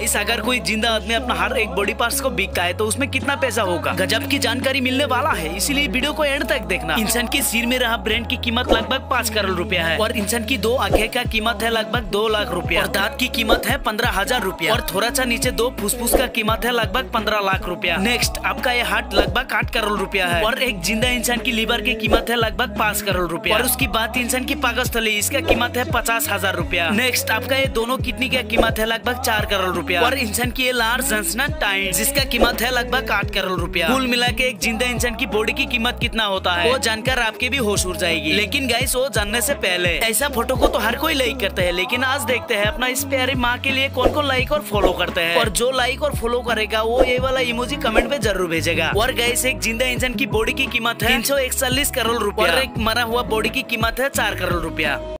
इस अगर कोई ज़िंदा आदमी अपना हर एक बॉडी पार्ट्स को बिकता है तो उसमें कितना पैसा होगा? गजब की जानकारी मिलने वाला है, इसीलिए वीडियो को एंड तक देखना। इंसान के सिर में रहा ब्रेन की कीमत लगभग पाँच करोड़ रुपया है, और इंसान की दो आँखें का कीमत है लगभग दो लाख रुपया। और दांत की कीमत है पंद्रह हज़ार रूपया। और थोड़ा सा नीचे दो फुसफुस का कीमत है लगभग पंद्रह लाख रुपया। नेक्स्ट आपका ये हार्ट लगभग आठ करोड़ रुपया है, और एक ज़िंदा इंसान की लीवर की कीमत है लगभग पाँच करोड़ रुपया। और उसकी बात इंसान की पाकस्थली इसका कीमत है पचास हज़ार रूपया। नेक्स्ट आपका ये दोनों किडनी का कीमत है लगभग चार करोड़ रुपया। और इंसान की ये लार्ज टाइम जिसका कीमत है लगभग आठ करोड़ रुपया। कुल मिला के एक ज़िंदा इंसान की बॉडी की कीमत कितना होता है, वो जानकर आपके भी होश उड़ जाएगी। लेकिन गाइस वो जानने से पहले, ऐसा फ़ोटो को तो हर कोई लाइक करते हैं, लेकिन आज देखते हैं अपना इस प्यारी माँ के लिए कौन कौन लाइक और फॉलो करते हैं। और जो लाइक और फॉलो करेगा, वो ये वाला इमोजी कमेंट में ज़रूर भेजेगा। और गाइस एक ज़िंदा इंसान की बॉडी की कीमत है तीन करोड़ रुपया। और एक मरा हुआ बॉडी की कीमत है चार करोड़ रुपया।